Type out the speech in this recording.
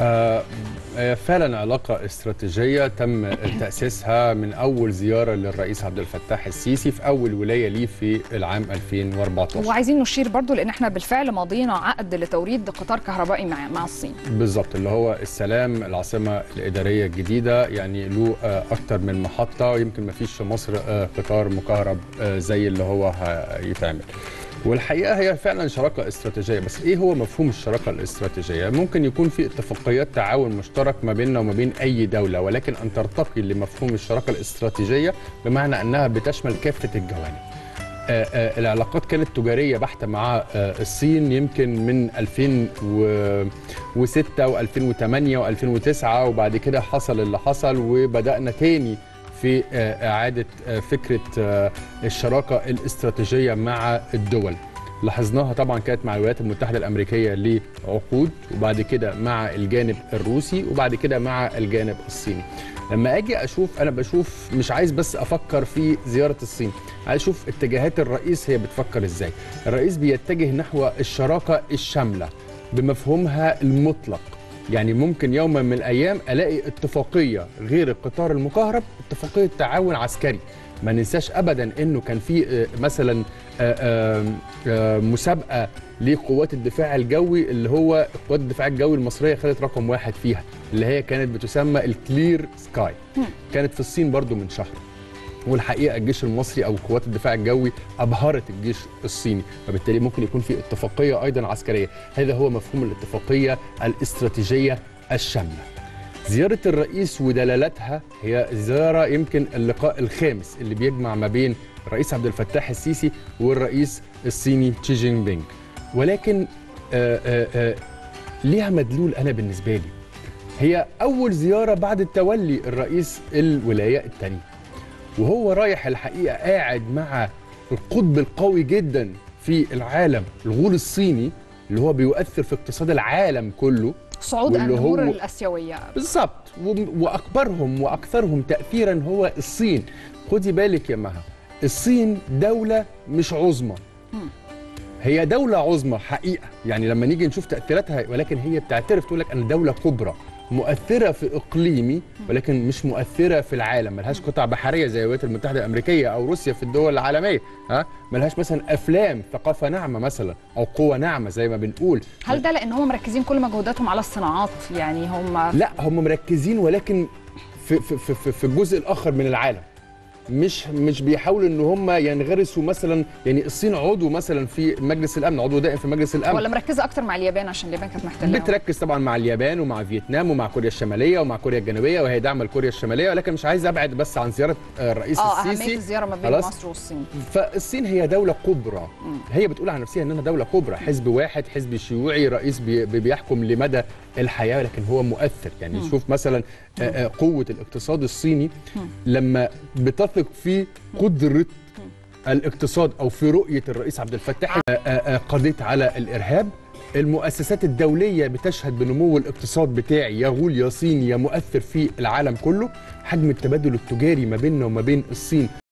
آه آه، فعلا علاقة استراتيجية تم تأسيسها من أول زيارة للرئيس عبد الفتاح السيسي في أول ولاية ليه في العام 2014 وعايزين نشير برضو لأن إحنا بالفعل ماضيين عقد لتوريد قطار كهربائي مع مع الصين. بالظبط اللي هو السلام العاصمة الإدارية الجديدة يعني له آه، أكتر من محطة يمكن ما فيش في مصر قطار مكهرب زي اللي هو هيتعمل. والحقيقة هي فعلا شراكة استراتيجية بس إيه هو مفهوم الشراكة الاستراتيجية؟ ممكن يكون في اتفاقيات تعاون مشترك ما بيننا وما بين أي دولة ولكن أن ترتقي لمفهوم الشراكة الاستراتيجية بمعنى أنها بتشمل كافة الجوانب. آه، آه، العلاقات كانت تجارية بحتة مع آه، الصين يمكن من 2006 و2008 و2009 وبعد كده حصل اللي حصل وبدأنا تاني في آه، إعادة آه، فكرة آه، الشراكة الاستراتيجية مع الدول. لاحظناها طبعا كانت مع الولايات المتحدة الأمريكية لعقود وبعد كده مع الجانب الروسي وبعد كده مع الجانب الصيني. لما أجي أشوف أنا بشوف مش عايز بس أفكر في زيارة الصين عايز أشوف اتجاهات الرئيس هي بتفكر إزاي. الرئيس بيتجه نحو الشراكة الشاملة بمفهومها المطلق. يعني ممكن يوما من الأيام ألاقي اتفاقية غير القطار المكهرب اتفاقية تعاون عسكري. ما ننساش ابدا إنه كان في آه، مثلا آه، آه، مسابقة لقوات الدفاع الجوي اللي هو قوات الدفاع الجوي المصرية خدت رقم واحد فيها اللي هي كانت بتسمى ال Clear Sky كانت في الصين برضو من شهر. والحقيقة الجيش المصري أو قوات الدفاع الجوي أبهرت الجيش الصيني فبالتالي ممكن يكون في اتفاقية أيضا عسكرية. هذا هو مفهوم الاتفاقية الاستراتيجية الشاملة. زيارة الرئيس ودلالاتها هي زيارة يمكن اللقاء الخامس اللي بيجمع ما بين الرئيس عبد الفتاح السيسي والرئيس الصيني تشي جين بينج. ولكن آآ آآ ليها مدلول أنا بالنسبة لي. هي أول زيارة بعد تولي الرئيس الولاية الثانية وهو رايح الحقيقة قاعد مع القطب القوي جدا في العالم الغول الصيني اللي هو بيؤثر في اقتصاد العالم كله صعود النمور هو- الآسيوية. بالظبط. و- وأكبرهم وأكثرهم تاثيرا هو الصين. خدي بالك يا مها الصين دولة مش عظمى. هي دولة عظمى حقيقة. يعني لما نيجي نشوف تأثيراتها ولكن هي بتعترف تقول لك أنا دولة كبرى. مؤثرة في إقليمي ولكن مش مؤثرة في العالم. ملهاش قطع بحرية زي الولايات المتحدة الأمريكية أو روسيا في الدول العالمية ها؟ ملهاش مثلا أفلام ثقافة ناعمة مثلا أو قوة ناعمة زي ما بنقول. هل ده لأن هم مركزين كل مجهوداتهم على الصناعات؟ يعني هم لا هم مركزين ولكن في في في في- في الجزء الآخر من العالم. مش مش بيحاولوا إن هم ينغرسوا مثلا يعني الصين عضو مثلا في مجلس الأمن عضو دائم في مجلس الأمن. ولا مركزة أكتر مع اليابان عشان اليابان كانت محتلة. بتركز طبعا مع اليابان ومع فيتنام ومع كوريا الشمالية ومع كوريا الجنوبية وهي داعمة لكوريا الشمالية ولكن مش عايز أبعد بس عن زيارة آه، الرئيس آه أهمية السيسي الزيارة ما بين؟ مصر والصين. فالصين هي دولة كبرى. هي بتقول عن نفسها إنها دولة كبرى حزب واحد حزب شيوعي رئيس بي بي- بيحكم لمدى الحياة لكن هو مؤثر. يعني شوف مثلا قوة الاقتصاد الصيني لما بتثق في قدرة الاقتصاد أو في رؤية الرئيس عبد الفتاح قضيت على الإرهاب المؤسسات الدولية بتشهد بنمو الاقتصاد بتاعي يا غول يا صيني يا مؤثر في العالم كله حجم التبادل التجاري ما بيننا وما بين الصين.